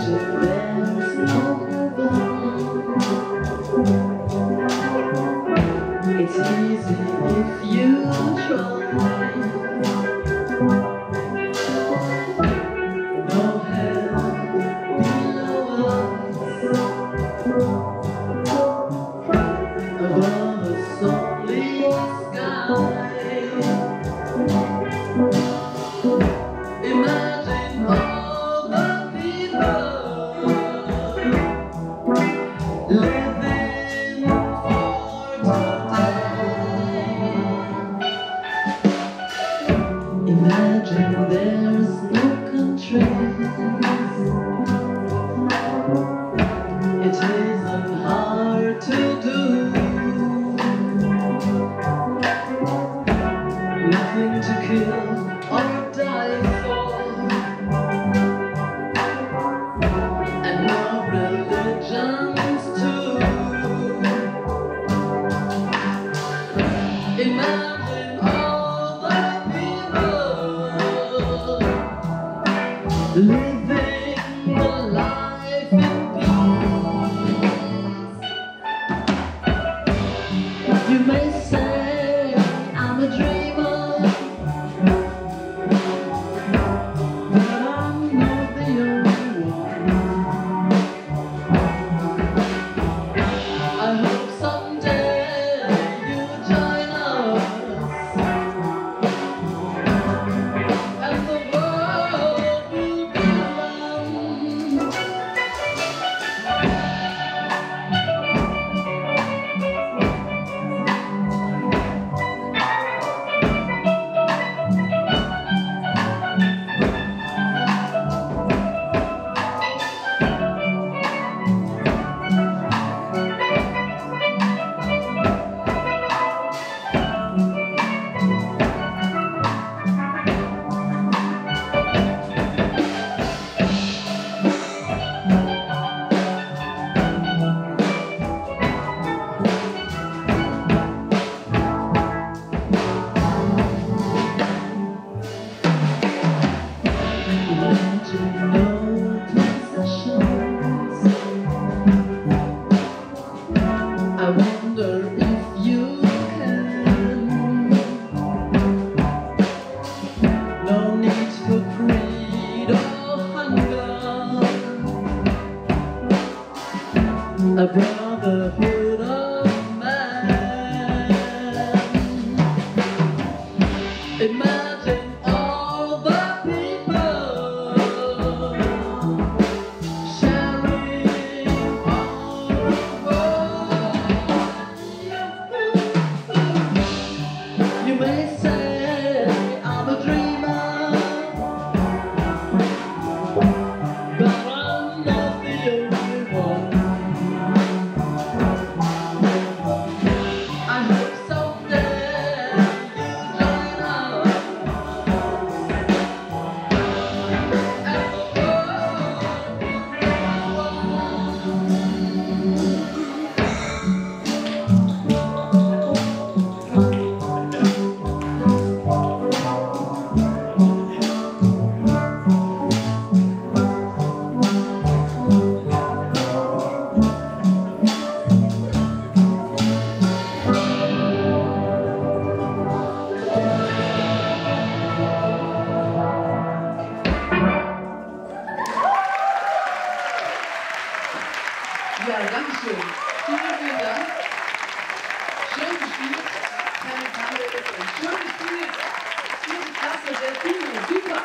It's easy if you try. a brotherhood of man. Vielen, vielen Dank. Schön gespielt. Keine Kamera. Schön gespielt. Vierte Klasse, sehr cool. Super.